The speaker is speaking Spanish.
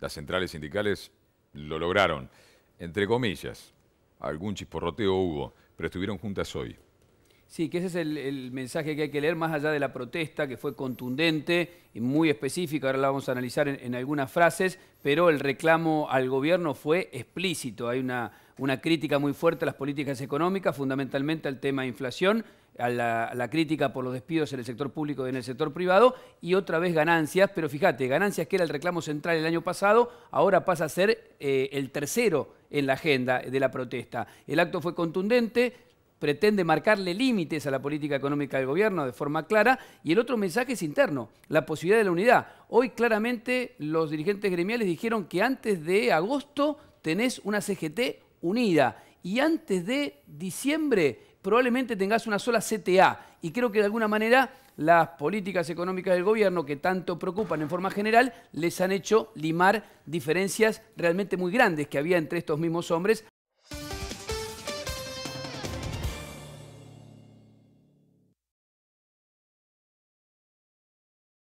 las centrales sindicales lo lograron, entre comillas, algún chisporroteo hubo, pero estuvieron juntas hoy. Sí, que ese es el, mensaje que hay que leer más allá de la protesta, que fue contundente y muy específica, ahora la vamos a analizar en, algunas frases, pero el reclamo al gobierno fue explícito. Hay una, una, crítica muy fuerte a las políticas económicas, fundamentalmente al tema de inflación, a la, crítica por los despidos en el sector público y en el sector privado, y otra vez ganancias, pero fíjate, ganancias que era el reclamo central el año pasado, ahora pasa a ser eh, el tercero en la agenda de la protesta. El acto fue contundente, pretende marcarle límites a la política económica del gobierno de forma clara, y el otro mensaje es interno, la posibilidad de la unidad. Hoy claramente los dirigentes gremiales dijeron que antes de agosto tenés una CGT unida y antes de diciembre probablemente tengas una sola CTA. Y creo que de alguna manera las políticas económicas del gobierno que tanto preocupan en forma general les han hecho limar diferencias realmente muy grandes que había entre estos mismos hombres